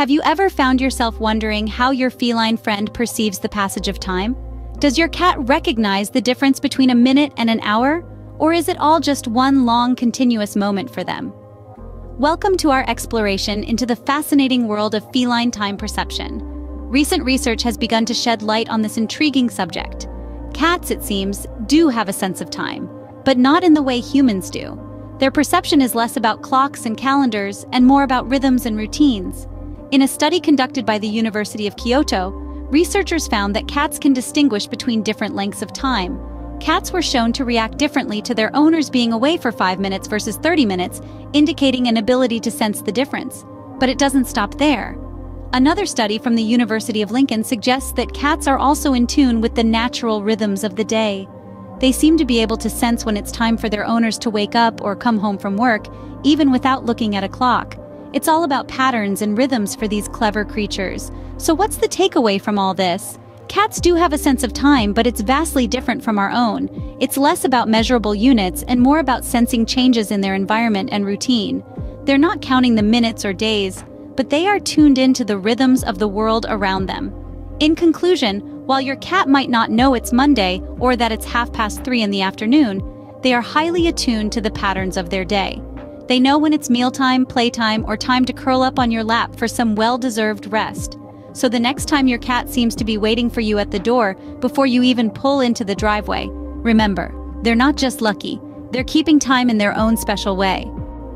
Have you ever found yourself wondering how your feline friend perceives the passage of time? Does your cat recognize the difference between a minute and an hour? Or is it all just one long, continuous moment for them? Welcome to our exploration into the fascinating world of feline time perception. Recent research has begun to shed light on this intriguing subject. Cats, it seems, do have a sense of time, but not in the way humans do. Their perception is less about clocks and calendars and more about rhythms and routines. In a study conducted by the University of Kyoto, researchers found that cats can distinguish between different lengths of time. Cats were shown to react differently to their owners being away for 5 minutes versus 30 minutes, indicating an ability to sense the difference. But it doesn't stop there. Another study from the University of Lincoln suggests that cats are also in tune with the natural rhythms of the day. They seem to be able to sense when it's time for their owners to wake up or come home from work, even without looking at a clock. It's all about patterns and rhythms for these clever creatures. So what's the takeaway from all this? Cats do have a sense of time, but it's vastly different from our own. It's less about measurable units and more about sensing changes in their environment and routine. They're not counting the minutes or days, but they are tuned into the rhythms of the world around them. In conclusion, while your cat might not know it's Monday or that it's half past three in the afternoon, they are highly attuned to the patterns of their day. They know when it's mealtime, playtime, or time to curl up on your lap for some well-deserved rest. So the next time your cat seems to be waiting for you at the door before you even pull into the driveway, remember, they're not just lucky, they're keeping time in their own special way.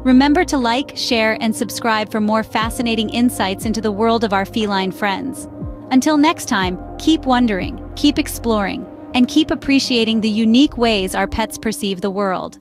Remember to like, share, and subscribe for more fascinating insights into the world of our feline friends. Until next time, keep wondering, keep exploring, and keep appreciating the unique ways our pets perceive the world.